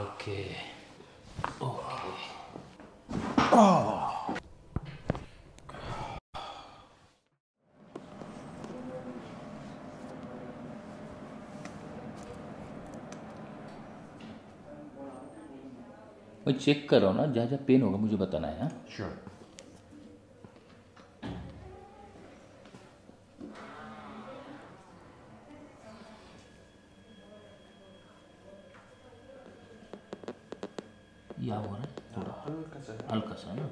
Okay Oh. भाई check करो ना जहाँ जहाँ पेन होगा मुझे बताना है हाँ Sure. Al casano.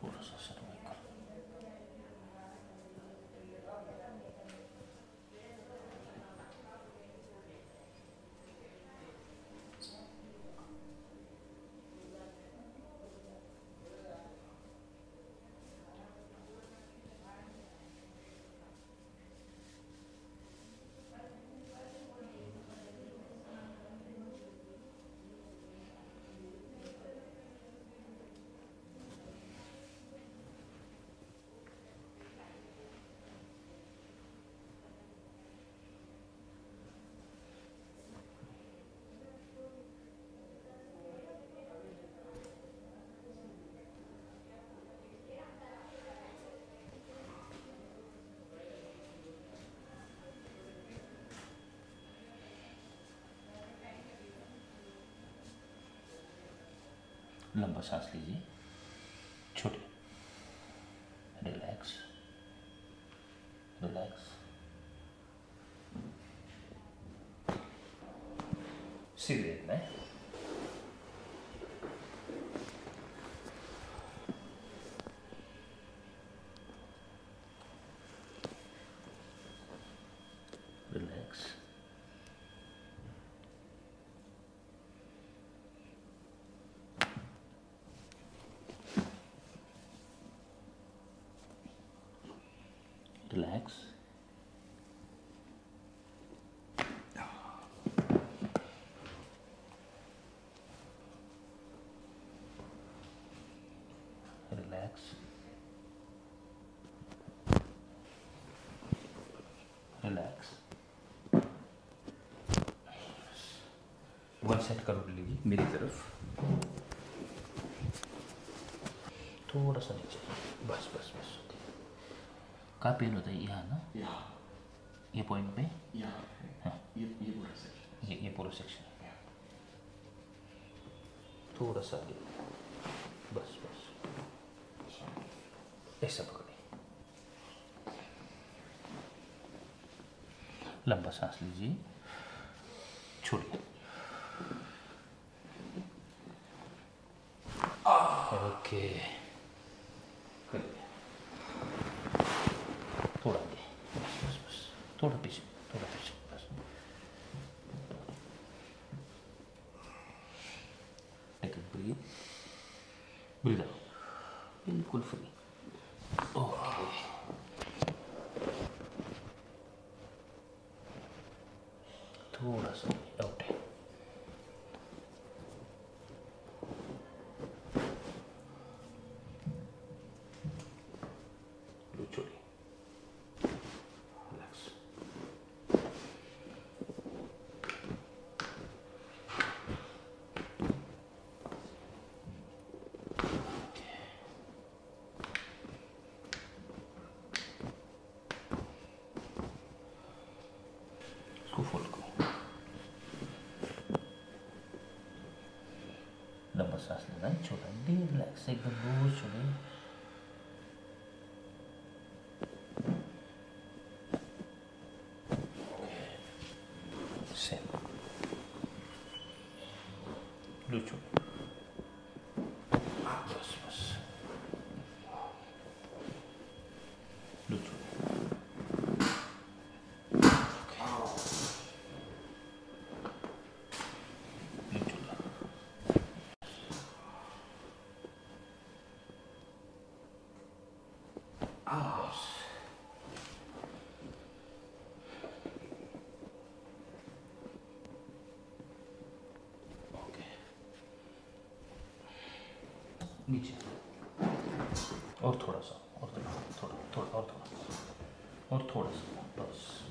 Puros लंबा सांस लीजिए। छोटे। रिलैक्स। रिलैक्स। सीधे इतना है relax relax relax relax one set करो लीजिए मेरी तरफ़। थोड़ा सा नीचे। बस बस बस कहाँ पेन होता है यहाँ ना. ये पॉइंट पे. हाँ। ये ये पूरा section. ये ये पूरा सेक्शन थोड़ा सा आगे। बस बस। ऐसा पकड़े लंबा सांस लीजिए। छोड़िए। ओके। करिए Dur pisi, dur pisi. Take a breathe. Breathe out. Bilkul free. इसको फोल्ड करो लंबा सांस लेना है छोटा डी रिलैक्स एकदम लूज छोड़े नीचे और थोड़ा सा और थोड़ा थोड़ा थोड़ा और थोड़ा और थोड़ा सा बस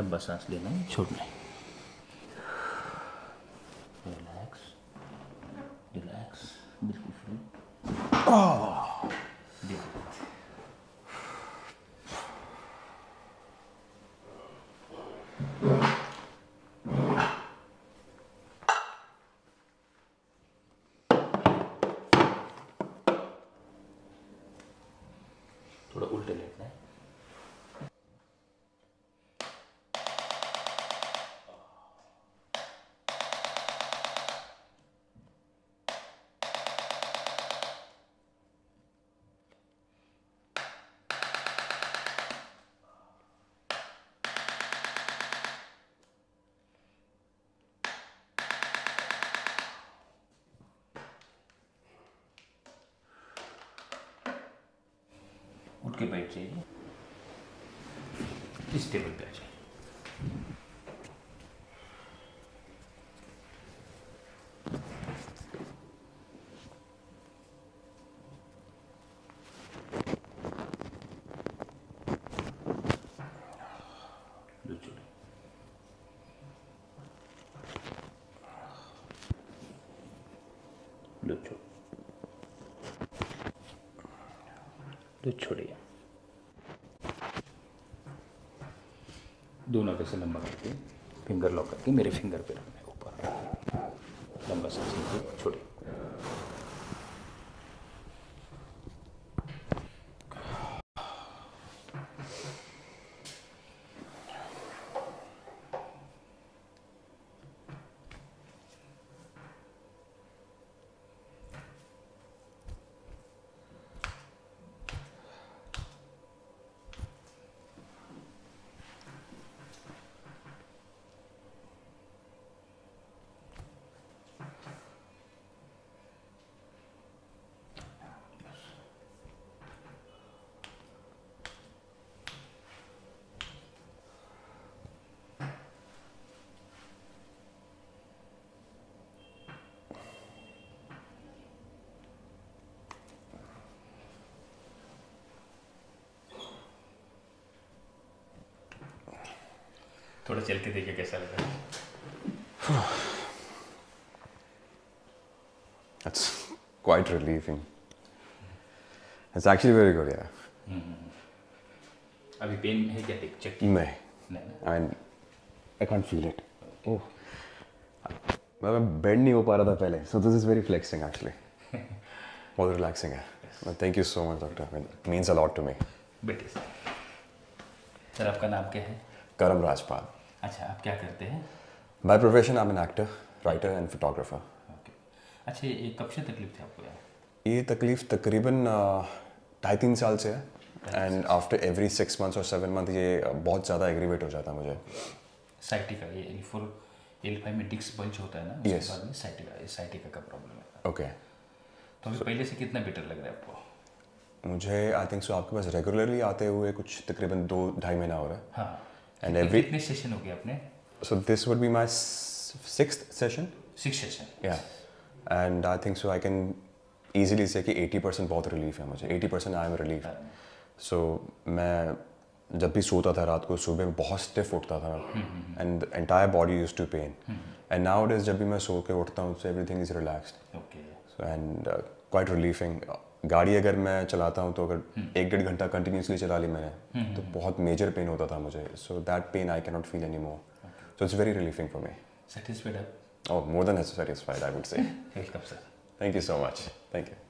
लंबा सांस लेना है। छोड़ना है रिलैक्स रिलैक्स बिल्कुल फ्री थोड़ा उल्टे लेटना के बैठ जाइए इस टेबल पे आ जाइए। छोड़िए लो छोड़ लो छोड़िए दोनों पे से लंबा करके फिंगर लॉक करके मेरे फिंगर पे रखना है ऊपर। लंबा सा लीजिए थोड़ा चल के देखिए कैसा लग। That's quite relieving. It's actually very good, yeah. अभी पेन है क्या देख चेक नहीं। नहीं ना? I mean, I can't feel it. Oh. मैं मैं बेंड नहीं हो पा रहा था पहले। So this is very flexing actually बहुत रिलैक्सिंग है। Thank you so much doctor it means a lot to me बेटे सर आपका नाम क्या है? करम राजपाल अच्छा आप क्या करते हैं? By profession I am an actor writer and photographer okay अच्छा ये कब से तकलीफ़ थी आपको? यार ये तकलीफ़ तकरीबन ढाई तीन साल से है। And after every six months और सेवन मंथ ये बहुत ज़्यादा एग्रीवेट हो जाता है मुझे। साइटिका ये एल फोर एल फाइव में डिस्क बंच होता है ना उसके Yes. साइटिका साइटिका का प्रॉब्लम है। ओके तो अभी पहले से कितना बेटर लग रहा है आपको? मुझे आई थिंक सो आपके पास रेगुलरली आते हुए कुछ तकरीबन दो ढाई महीना हो रहा है। हाँ। And कितने- every- कितने सेशन हो गए आपने? So this would be my sixth session. Six session Yeah. And I think so I can easily say कि 80% बहुत relief है मुझे। 80% I am relief. So मैं जब भी सोता था रात को सुबह में बहुत स्टिफ उठता था। And entire body used to pain and nowadays जब भी मैं सो के उठता हूँ everything is relaxed so and quite relieving गाड़ी अगर मैं चलाता हूँ तो अगर एक डेढ़ घंटा कंटिन्यूसली चला ली मैंने तो बहुत मेजर पेन होता था मुझे। So that pain I cannot feel any more so it's very relieving for me satisfied आप Oh, more than satisfied, I would say. Thank you so much. Thank you.